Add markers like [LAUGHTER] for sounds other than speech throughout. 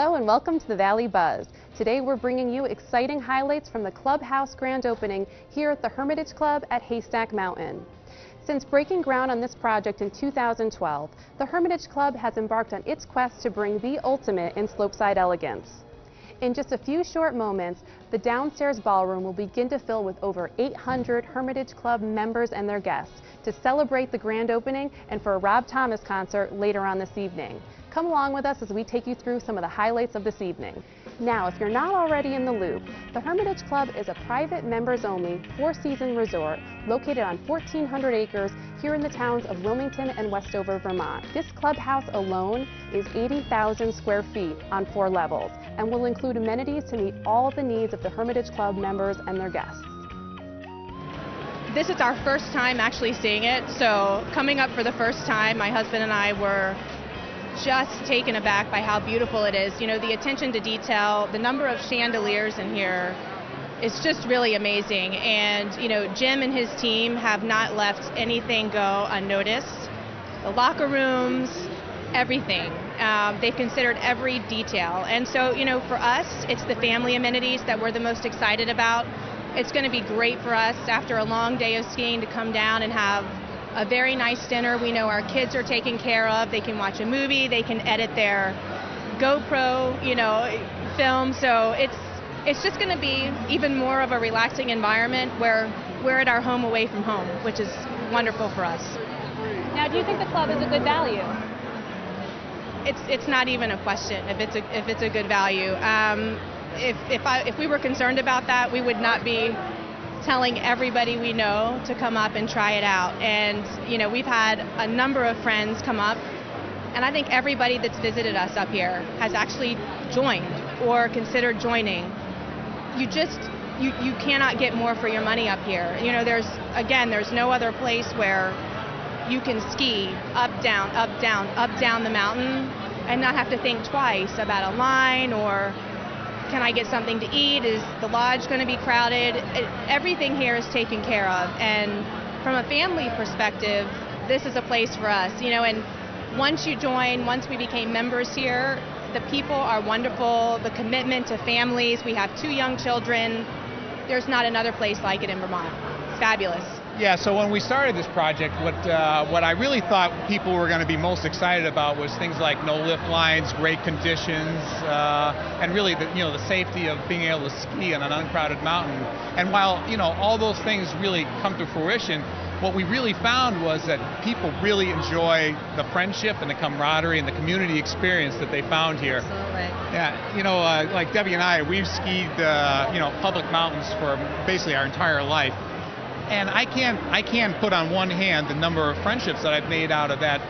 Hello and welcome to the Valley Buzz. Today we're bringing you exciting highlights from the clubhouse grand opening here at the Hermitage Club at Haystack Mountain. Since breaking ground on this project in 2012, the Hermitage Club has embarked on its quest to bring the ultimate in slopeside elegance. In just a few short moments, the downstairs ballroom will begin to fill with over 800 Hermitage Club members and their guests to celebrate the grand opening and for a Rob Thomas concert later on this evening. Come along with us as we take you through some of the highlights of this evening. Now, if you're not already in the loop, the Hermitage Club is a private members-only four-season resort located on 1,400 acres here in the towns of Wilmington and West Dover, Vermont. This clubhouse alone is 80,000 square feet on four levels and will include amenities to meet all the needs of the Hermitage Club members and their guests. This is our first time actually seeing it, so coming up for the first time, my husband and I were just taken aback by how beautiful it is. You know, the attention to detail, the number of chandeliers in here is just really amazing. And, you know, Jim and his team have not left anything go unnoticed. The locker rooms, everything. Um, they've considered every detail. And so, you know, for us, it's the family amenities that we're the most excited about. It's going to be great for us after a long day of skiing to come down and have a very nice dinner. We know our kids are taken care of. They can watch a movie. They can edit their GoPro, you know, film. So it's it's just going to be even more of a relaxing environment where we're at our home away from home, which is wonderful for us. Now, do you think the club is a good value? It's it's not even a question if it's a if it's a good value. Um, if if I if we were concerned about that, we would not be telling everybody we know to come up and try it out. And, you know, we've had a number of friends come up, and I think everybody that's visited us up here has actually joined or considered joining. You just, you, you cannot get more for your money up here. You know, there's, again, there's no other place where you can ski up, down, up, down, up, down the mountain and not have to think twice about a line or can I get something to eat? Is the lodge going to be crowded? It, everything here is taken care of. And from a family perspective, this is a place for us. You know, and once you join, once we became members here, the people are wonderful. The commitment to families. We have two young children. There's not another place like it in Vermont. It's fabulous. Yeah, so when we started this project, what uh, what I really thought people were going to be most excited about was things like no lift lines, great conditions, uh, and really the you know the safety of being able to ski on an uncrowded mountain. And while you know all those things really come to fruition, what we really found was that people really enjoy the friendship and the camaraderie and the community experience that they found here. Absolutely. Yeah, you know, uh, like Debbie and I, we've skied, uh, you know, public mountains for basically our entire life and I can't I can't put on one hand the number of friendships that I've made out of that,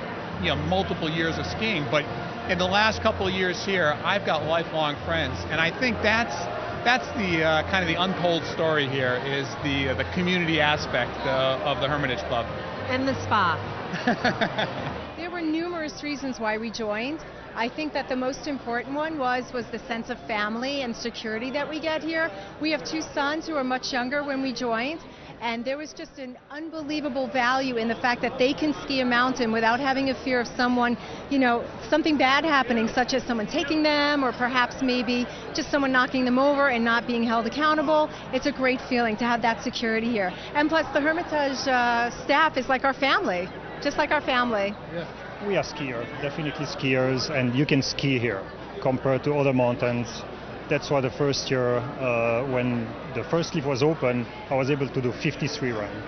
you know, multiple years of skiing. But in the last couple of years here, I've got lifelong friends, and I think that's that's the uh, kind of the untold story here is the uh, the community aspect uh, of the Hermitage Club. And the spa. [LAUGHS] there were numerous reasons why we joined. I think that the most important one was was the sense of family and security that we get here. We have two sons who are much younger when we joined, and there was just an unbelievable value in the fact that they can ski a mountain without having a fear of someone, you know, something bad happening, such as someone taking them or perhaps maybe just someone knocking them over and not being held accountable. It's a great feeling to have that security here. And plus, the Hermitage uh, staff is like our family, just like our family. Yeah. We are skiers, definitely skiers, and you can ski here compared to other mountains that's why the first year, uh, when the first lift was open, I was able to do 53 runs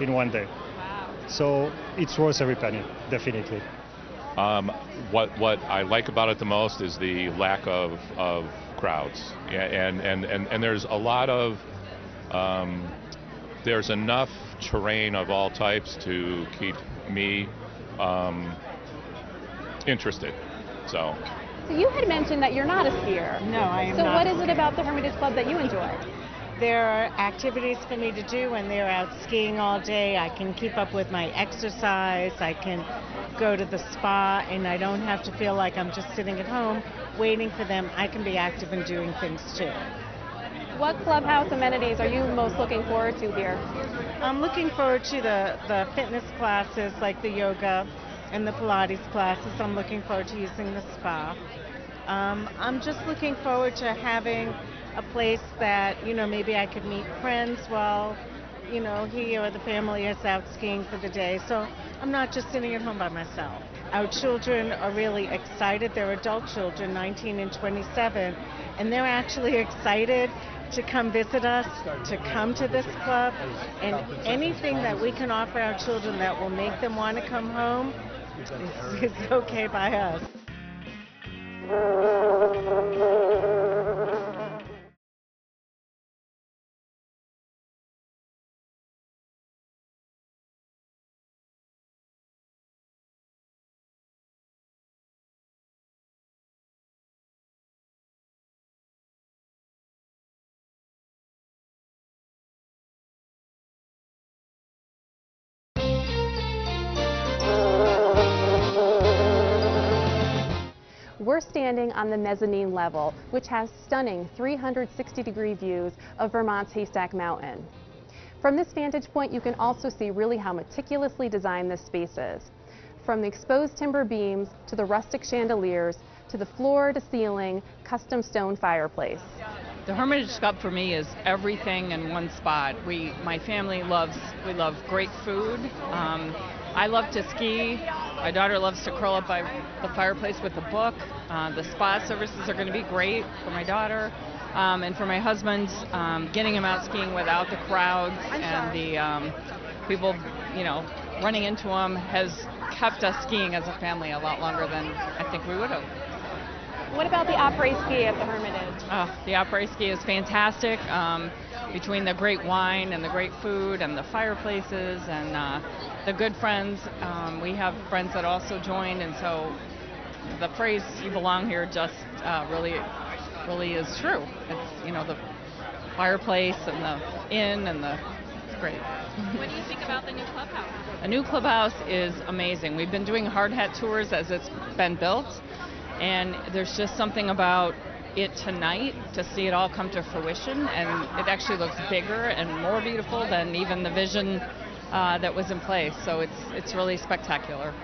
in one day. Wow. So it's worth every penny, definitely. Um, what what I like about it the most is the lack of, of crowds, yeah, and, and, and, and there's a lot of um, there's enough terrain of all types to keep me um, interested. So so you had mentioned that you're not a skier. No, I am so not. So what is it about the Hermitage Club that you enjoy? There are activities for me to do when they're out skiing all day. I can keep up with my exercise. I can go to the spa and I don't have to feel like I'm just sitting at home waiting for them. I can be active and doing things too. What clubhouse amenities are you most looking forward to here? I'm looking forward to the, the fitness classes like the yoga and the Pilates classes. I'm looking forward to using the spa. Um, I'm just looking forward to having a place that, you know, maybe I could meet friends while, you know, he or the family is out skiing for the day. So I'm not just sitting at home by myself. Our children are really excited. They're adult children, 19 and 27, and they're actually excited to come visit us, to come to this club, and anything that we can offer our children that will make them want to come home is, is okay by us. We're standing on the mezzanine level, which has stunning 360 degree views of Vermont's Haystack Mountain. From this vantage point, you can also see really how meticulously designed this space is. From the exposed timber beams to the rustic chandeliers to the floor to ceiling custom stone fireplace. The Hermitage Club for me is everything in one spot. We, my family loves, we love great food. Um, I love to ski. My daughter loves to curl up by the fireplace with a book. Uh, the spa services are going to be great for my daughter. Um, and for my husband, um, getting him out skiing without the crowds and the um, people, you know, running into him has kept us skiing as a family a lot longer than I think we would have. What about the après ski at the Hermitage? Oh, the après ski is fantastic. Um, between the great wine and the great food and the fireplaces and uh, the good friends, um, we have friends that also joined, and so the phrase "you belong here" just uh, really, really is true. It's you know the fireplace and the inn and the it's great. What do you think about the new clubhouse? A new clubhouse is amazing. We've been doing hard hat tours as it's been built, and there's just something about it tonight to see it all come to fruition, and it actually looks bigger and more beautiful than even the vision uh, that was in place. So it's it's really spectacular.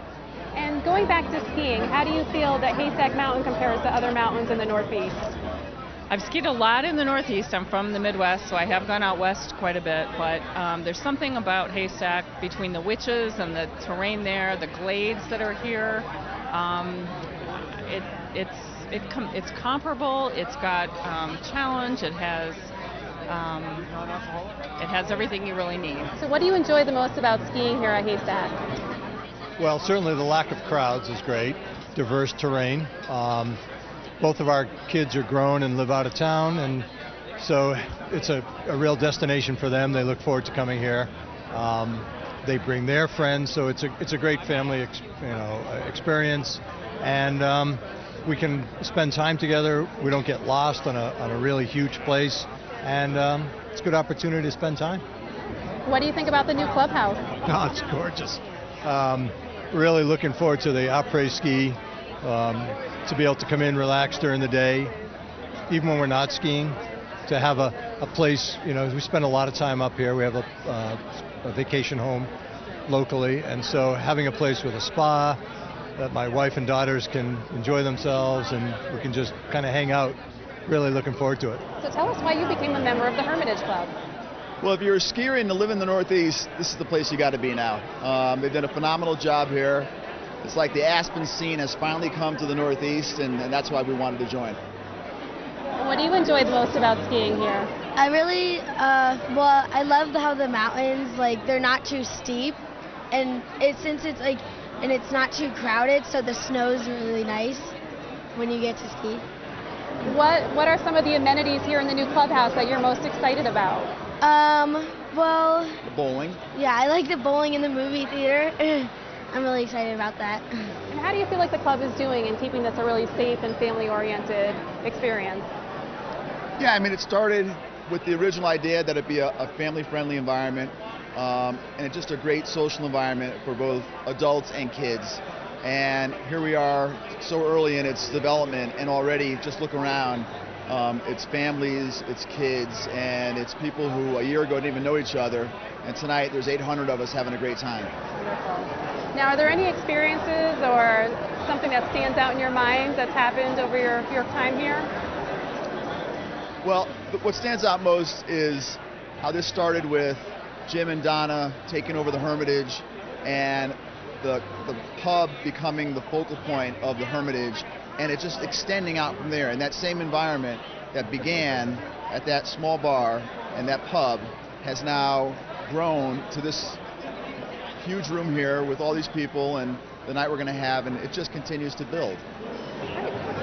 And going back to skiing, how do you feel that Haystack Mountain compares to other mountains in the Northeast? I've skied a lot in the Northeast. I'm from the Midwest, so I have gone out west quite a bit. But um, there's something about Haystack between the witches and the terrain there, the glades that are here. Um, it, it's it com- it's comparable. It's got um, challenge. It has um, it has everything you really need. So, what do you enjoy the most about skiing here at Haystack? Well, certainly the lack of crowds is great. Diverse terrain. Um, both of our kids are grown and live out of town, and so it's a, a real destination for them. They look forward to coming here. Um, they bring their friends, so it's a it's a great family ex, you know experience, and um, we can spend time together. We don't get lost on a on a really huge place, and um, it's a good opportunity to spend time. What do you think about the new clubhouse? [LAUGHS] Oh, it's gorgeous. Um, really looking forward to the après ski, um, to be able to come in, relax during the day, even when we're not skiing, to have a, a place, you know, we spend a lot of time up here. We have a, uh, a vacation home locally, and so having a place with a spa that my wife and daughters can enjoy themselves and we can just kind of hang out, really looking forward to it. So tell us why you became a member of the Hermitage Club. Well, if you're a skier and to live in the Northeast, this is the place you got to be now. Um, they've done a phenomenal job here. It's like the Aspen scene has finally come to the Northeast, and, and that's why we wanted to join. What do you enjoy the most about skiing here? I really, uh, well, I love how the mountains, like, they're not too steep, and it since it's like, and it's not too crowded, so the snow's really nice when you get to ski. What What are some of the amenities here in the new clubhouse that you're most excited about? Um, well, The bowling. yeah, I like the bowling in the movie theater. [CLEARS THROAT] I'm really excited about that. [CLEARS THROAT] And how do you feel like the club is doing in keeping this a really safe and family-oriented experience? Yeah, I mean, it started with the original idea that it'd be a, a family-friendly environment, um, and it's just a great social environment for both adults and kids. And here we are, so early in its development, and already just look around. Um, it's families, it's kids, and it's people who a year ago didn't even know each other. And tonight, there's 800 of us having a great time. Wonderful. Now, are there any experiences or something that stands out in your mind that's happened over your, your time here? Well, what stands out most is how this started with Jim and Donna taking over the Hermitage and the, the pub becoming the focal point of the Hermitage and it just extending out from there. And that same environment that began at that small bar and that pub has now grown to this huge room here with all these people and the night we're going to have, and it just continues to build.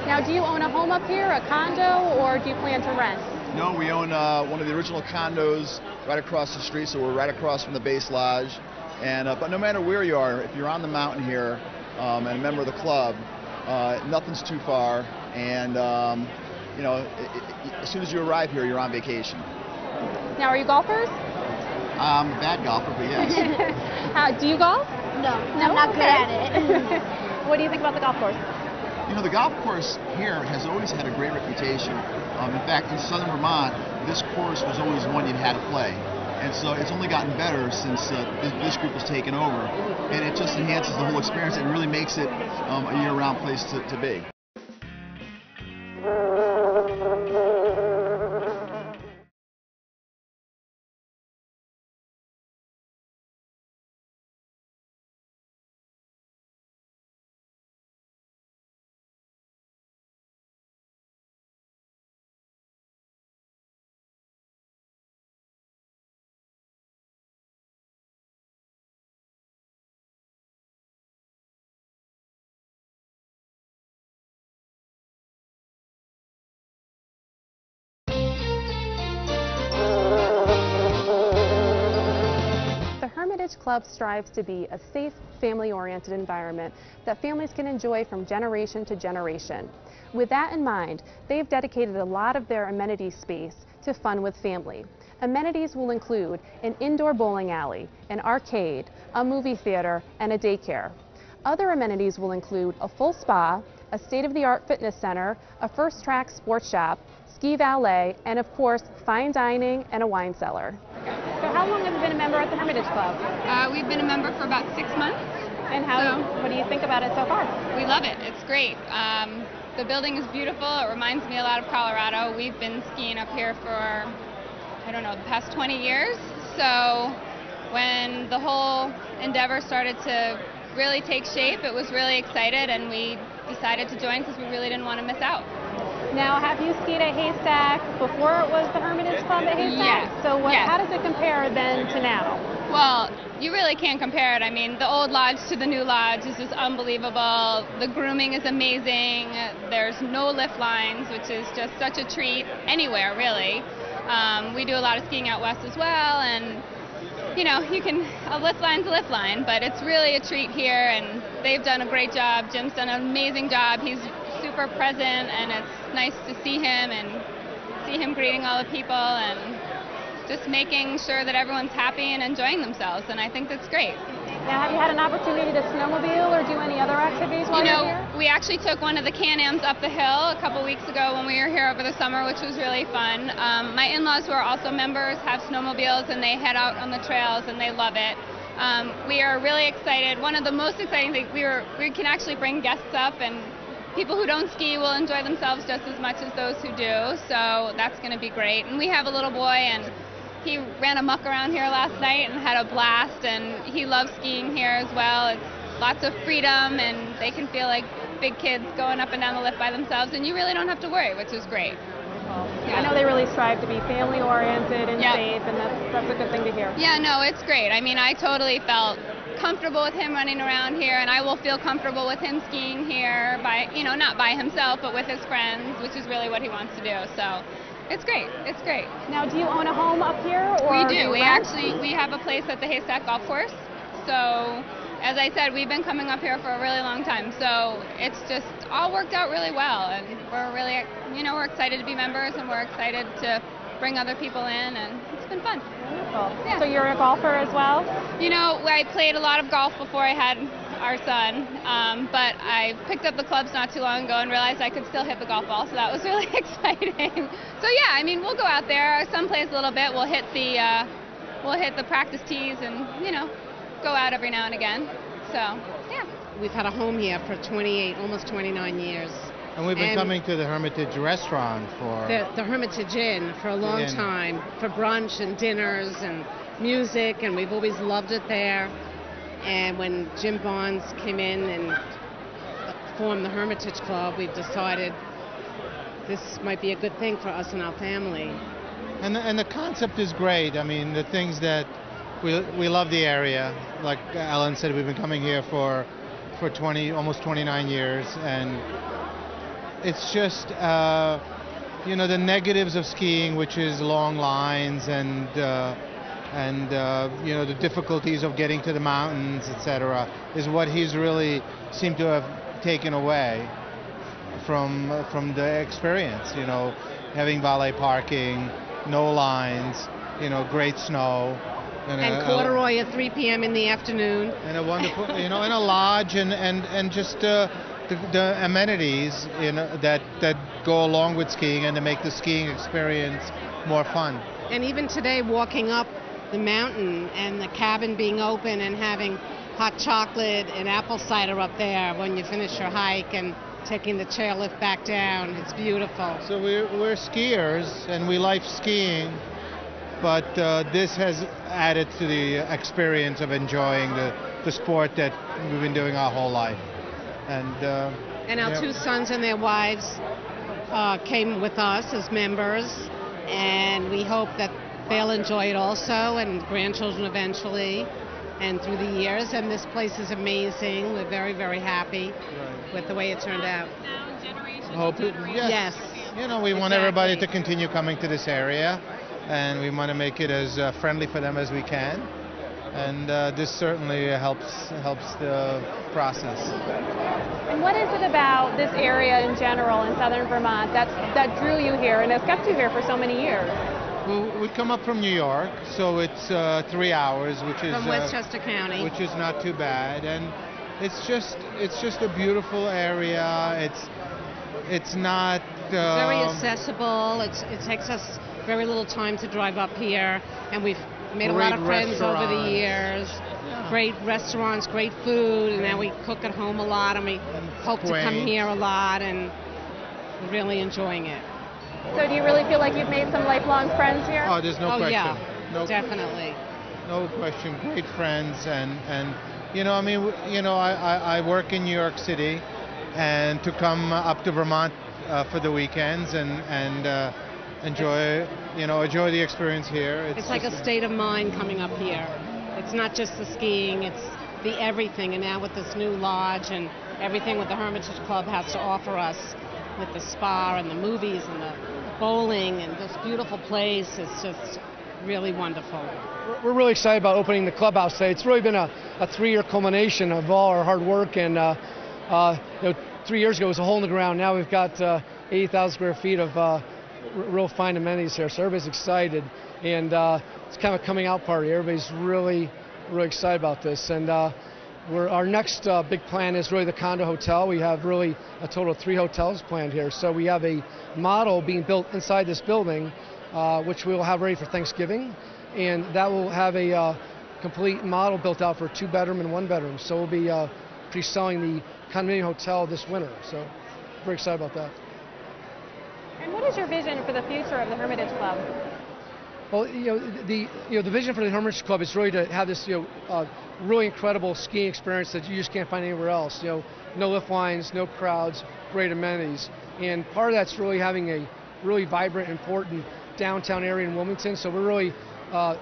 Now, do you own a home up here, a condo, or do you plan to rent? No, we own uh, one of the original condos right across the street, so we're right across from the base lodge. And uh, but no matter where you are, if you're on the mountain here um, and a member of the club, uh, nothing's too far. And um, you know, it, it, as soon as you arrive here, you're on vacation. Now, are you golfers? I'm a bad golfer, but yes. [LAUGHS] How, do you golf? No, No? I'm not Okay. good at it. [LAUGHS] what do you think about the golf course? You know, the golf course here has always had a great reputation. Um, in fact, in southern Vermont, this course was always one you had to play. And so it's only gotten better since uh, this, this group has taken over. And it just enhances the whole experience and really makes it um, a year-round place to, to be. The Club strives to be a safe, family-oriented environment that families can enjoy from generation to generation. With that in mind, they've dedicated a lot of their amenity space to fun with family. Amenities will include an indoor bowling alley, an arcade, a movie theater, and a daycare. Other amenities will include a full spa, a state-of-the-art fitness center, a first-track sports shop, ski valet, and of course, fine dining and a wine cellar. So how long have you been a member at the Hermitage Club? Uh, we've been a member for about six months. And how, So- what do you think about it so far? We love it. It's great. Um, the building is beautiful. It reminds me a lot of Colorado. We've been skiing up here for, I don't know, the past 20 years. So when the whole endeavor started to really take shape, it was really excited, and we decided to join because we really didn't want to miss out. Now, have you skied at Haystack before it was the Hermitage Club at Haystack? Yes, So what, yes. how does it compare then to now? Well, you really can't compare it. I mean, the old lodge to the new lodge is just unbelievable. The grooming is amazing. There's no lift lines, which is just such a treat anywhere, really. Um, we do a lot of skiing out west as well, and you know, you can a lift line's a lift line, but it's really a treat here, and they've done a great job. Jim's done an amazing job. He's super present, and it's nice to see him and see him greeting all the people and just making sure that everyone's happy and enjoying themselves, and I think that's great. Now, have you had an opportunity to snowmobile or do any other activities while You you're here? we actually took one of the Can-Ams up the hill a couple weeks ago when we were here over the summer, which was really fun. Um, my in-laws, who are also members, have snowmobiles, and they head out on the trails, and they love it. Um, we are really excited. One of the most exciting things, we, were, we can actually bring guests up, and people who don't ski will enjoy themselves just as much as those who do, so that's going to be great. And we have a little boy, and he ran amok around here last night and had a blast, and he loves skiing here as well. It's lots of freedom, and they can feel like big kids going up and down the lift by themselves, and you really don't have to worry, which is great. I know they really strive to be family oriented and Yep. safe, and that's, that's a good thing to hear. Yeah, no, it's great. I mean, I totally felt comfortable with him running around here, and I will feel comfortable with him skiing here by, you know, not by himself, but with his friends, which is really what he wants to do. So, it's great. It's great. Now, do you own a home up here? Or we do do. We rent? actually we have a place at the Haystack Golf Course. So, as I said, we've been coming up here for a really long time. So it's just all worked out really well, and we're really, you know, we're excited to be members, and we're excited to bring other people in, and been fun. Wonderful. Yeah. So you're a golfer as well? You know, I played a lot of golf before I had our son, um, but I picked up the clubs not too long ago and realized I could still hit the golf ball, so that was [LAUGHS] really exciting. so yeah, I mean, we'll go out there. Some plays a little bit. We'll hit the, uh, we'll hit the practice tees, and you know, go out every now and again. So, yeah. We've had a home here for 28, almost 29 years. And we've been And- coming to the Hermitage restaurant for. The, the Hermitage Inn for a long Inn. time for brunch and dinners and music, and we've always loved it there. And when Jim Barnes came in and formed the Hermitage Club, we've decided this might be a good thing for us and our family. And the, and the concept is great. I mean, the things that we we love the area. Like Alan said, we've been coming here for for 20 almost 29 years, and it's just uh, you know the negatives of skiing, which is long lines and uh, and uh, you know the difficulties of getting to the mountains, etc., is what he's really seemed to have taken away from from the experience. You know, having valet parking, no lines, you know, great snow, and, And a- a- corduroy at 3 p.m. in the afternoon. and a wonderful, you know, and a lodge, and and and just uh, the, the amenities, know, that that go along with skiing and to make the skiing experience more fun. And even today, walking up the mountain and the cabin being open and having hot chocolate and apple cider up there when you finish your hike and taking the chairlift back down, it's beautiful. So we're we're skiers and we like skiing, but uh, this has added to the experience of enjoying the the sport that we've been doing our whole life, and. Uh, And our two sons and their wives uh, came with us as members, and we hope that they'll enjoy it also, and grandchildren eventually, and through the years. And this place is amazing. We're very, very happy with the way it turned out. Hope it, yes. Yes. You know, we want everybody to continue coming to this area, and we want to make it as uh, friendly for them as we can. And uh, this certainly helps helps the process. And what is it about this area in general in southern Vermont that's, that drew you here and has kept you here for so many years? Well, we come up from New York, so it's uh, three hours, which is From uh, Westchester County. which is not too bad, and it's just it's just a beautiful area. It's it's not uh, very accessible. It's, it takes us very little time to drive up here, and we've made a lot of friends over the restaurants. years. Great restaurants, great food, and now we cook at home a lot, and we hope to come here a lot, and really enjoying it. So do you really feel like you've made some lifelong friends here? Oh, there's no oh question. yeah, No definitely. No question. Great friends, and and you know, I mean, you know, I, I, I work in New York City, and to come up to Vermont uh, for the weekends and and uh, enjoy, you know, enjoy the experience here. It's, It's like a state of mind coming up here. It's not just the skiing, it's the everything. And now with this new lodge and everything what the Hermitage Club has to offer us with the spa and the movies and the bowling and this beautiful place, it's just really wonderful. We're- We're really excited about opening the clubhouse today. It's really been a, a three-year culmination of all our hard work, and uh, uh, you know, three years ago it was a hole in the ground. Now we've got uh, 80,000 square feet of uh, r- real fine amenities here, so everybody's excited, and uh, it's kind of a coming out party. Everybody's really, really excited about this, and. Uh, our next uh, big plan is really the condo hotel. We have really a total of three hotels planned here. So we have a model being built inside this building, uh, which we will have ready for Thanksgiving, and that will have a uh, complete model built out for two-bedroom and one-bedroom. So we'll be uh, pre-selling the condominium hotel this winter. So very excited about that. And what is your vision for the future of the Hermitage Club? Well, you know, the you know the vision for the Hermitage Club is really to have this you know uh, really incredible skiing experience that you just can't find anywhere else. You know, no lift lines, no crowds, great amenities, and part of that's really having a really vibrant, important downtown area in Wilmington. So we're really uh,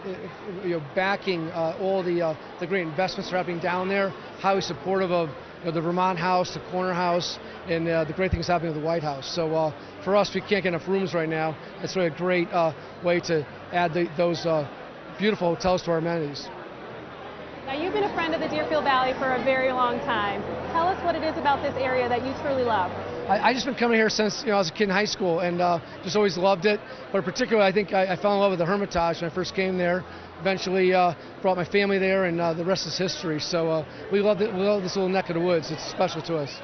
you know backing uh, all the uh, the great investments that are happening down there. Highly supportive of you know, the Vermont House, the Corner House, and uh, the great things happening at the White House. So uh, for us, we can't get enough rooms right now. It's really a great uh, way to add the, those uh, beautiful hotels to our amenities. Now, you've been a friend of the Deerfield Valley for a very long time. Tell us what it is about this area that you truly love. I, I just been coming here since you know I was a kid in high school and uh, just always loved it. But particularly, I think I, I fell in love with the Hermitage when I first came there. Eventually, uh, brought my family there, and uh, the rest is history. So uh, we love it. We love this little neck of the woods. It's special to us.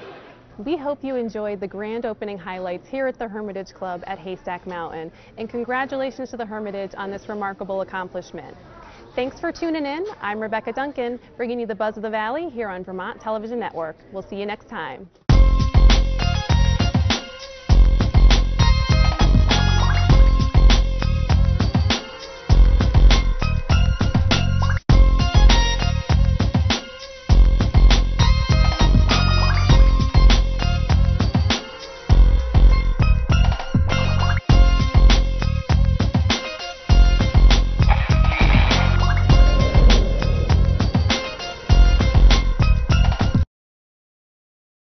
We hope you enjoyed the grand opening highlights here at the Hermitage Club at Haystack Mountain. And congratulations to the Hermitage on this remarkable accomplishment. Thanks for tuning in. I'm Rebecca Duncan, bringing you the buzz of the valley here on Vermont Television Network. We'll see you next time.